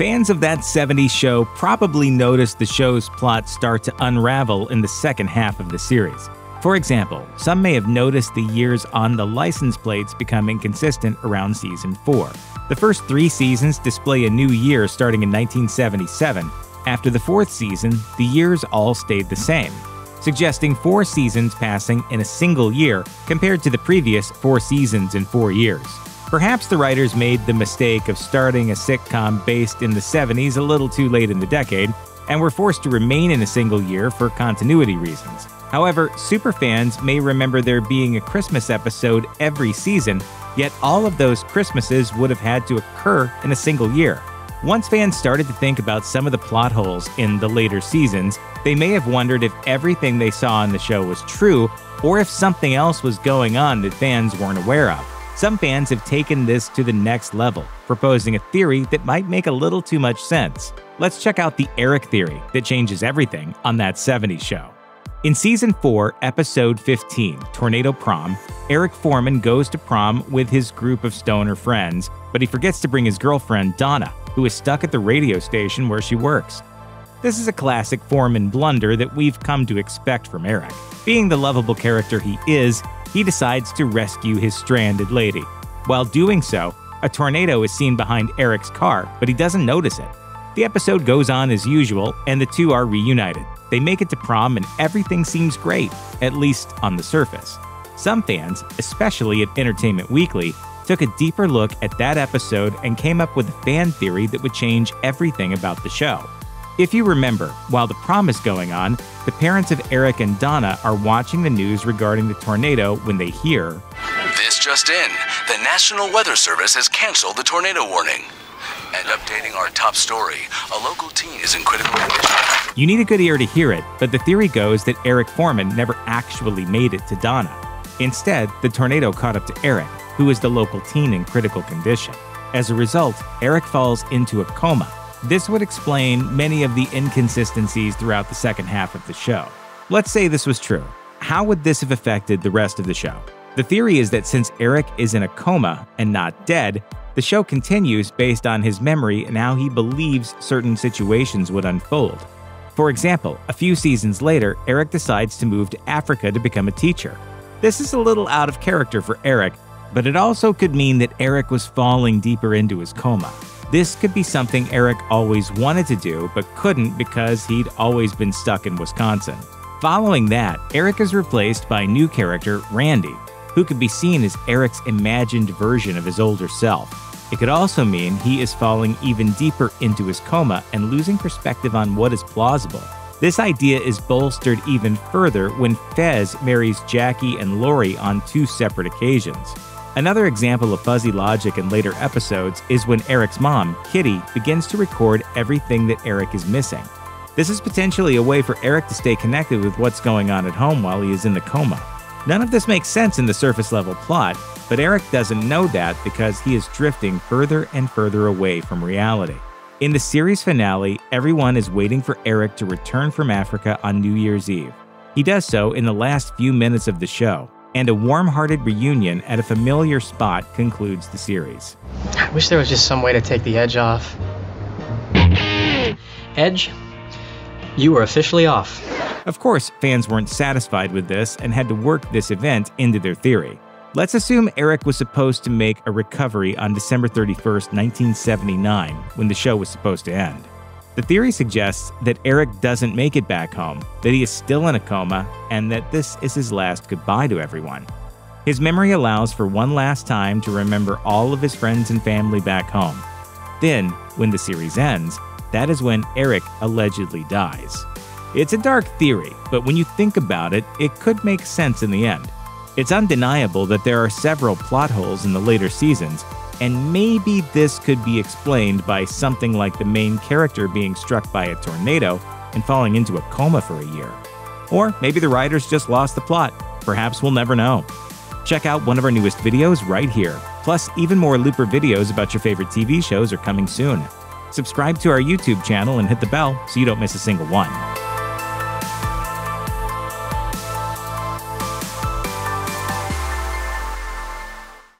Fans of that 70s show probably noticed the show's plot start to unravel in the second half of the series. For example, some may have noticed the years on the license plates become inconsistent around season 4. The first three seasons display a new year starting in 1977. After the fourth season, the years all stayed the same, suggesting four seasons passing in a single year compared to the previous four seasons in four years. Perhaps the writers made the mistake of starting a sitcom based in the 70s a little too late in the decade, and were forced to remain in a single year for continuity reasons. However, superfans may remember there being a Christmas episode every season, yet all of those Christmases would have had to occur in a single year. Once fans started to think about some of the plot holes in the later seasons, they may have wondered if everything they saw on the show was true, or if something else was going on that fans weren't aware of. Some fans have taken this to the next level, proposing a theory that might make a little too much sense. Let's check out the Eric theory that changes everything on that 70s show. In season 4, episode 15, Tornado Prom, Eric Forman goes to prom with his group of stoner friends, but he forgets to bring his girlfriend, Donna, who is stuck at the radio station where she works. This is a classic Forman blunder that we've come to expect from Eric. Being the lovable character he is, he decides to rescue his stranded lady. While doing so, a tornado is seen behind Eric's car, but he doesn't notice it. The episode goes on as usual, and the two are reunited. They make it to prom, and everything seems great, at least on the surface. Some fans, especially at Entertainment Weekly, took a deeper look at that episode and came up with a fan theory that would change everything about the show. If you remember, while the prom is going on, the parents of Eric and Donna are watching the news regarding the tornado when they hear This just in the National Weather Service has canceled the tornado warning. And updating our top story, a local teen is in critical condition. You need a good ear to hear it, but the theory goes that Eric Forman never actually made it to Donna. Instead, the tornado caught up to Eric, who is the local teen in critical condition. As a result, Eric falls into a coma this would explain many of the inconsistencies throughout the second half of the show. Let's say this was true. How would this have affected the rest of the show? The theory is that since Eric is in a coma and not dead, the show continues based on his memory and how he believes certain situations would unfold. For example, a few seasons later, Eric decides to move to Africa to become a teacher. This is a little out of character for Eric, but it also could mean that Eric was falling deeper into his coma. This could be something Eric always wanted to do, but couldn't because he'd always been stuck in Wisconsin. Following that, Eric is replaced by new character, Randy, who could be seen as Eric's imagined version of his older self. It could also mean he is falling even deeper into his coma and losing perspective on what is plausible. This idea is bolstered even further when Fez marries Jackie and Laurie on two separate occasions. Another example of fuzzy logic in later episodes is when Eric's mom, Kitty, begins to record everything that Eric is missing. This is potentially a way for Eric to stay connected with what's going on at home while he is in the coma. None of this makes sense in the surface level plot, but Eric doesn't know that because he is drifting further and further away from reality. In the series finale, everyone is waiting for Eric to return from Africa on New Year's Eve. He does so in the last few minutes of the show, and a warm hearted reunion at a familiar spot concludes the series. I wish there was just some way to take the edge off. Edge, you are officially off. Of course, fans weren't satisfied with this and had to work this event into their theory. Let's assume Eric was supposed to make a recovery on December 31st, 1979, when the show was supposed to end. The theory suggests that Eric doesn't make it back home, that he is still in a coma, and that this is his last goodbye to everyone. His memory allows for one last time to remember all of his friends and family back home. Then, when the series ends, that is when Eric allegedly dies. It's a dark theory, but when you think about it, it could make sense in the end. It's undeniable that there are several plot holes in the later seasons, and maybe this could be explained by something like the main character being struck by a tornado and falling into a coma for a year. Or maybe the writers just lost the plot. Perhaps we'll never know. Check out one of our newest videos right here. Plus, even more Looper videos about your favorite TV shows are coming soon. Subscribe to our YouTube channel and hit the bell so you don't miss a single one.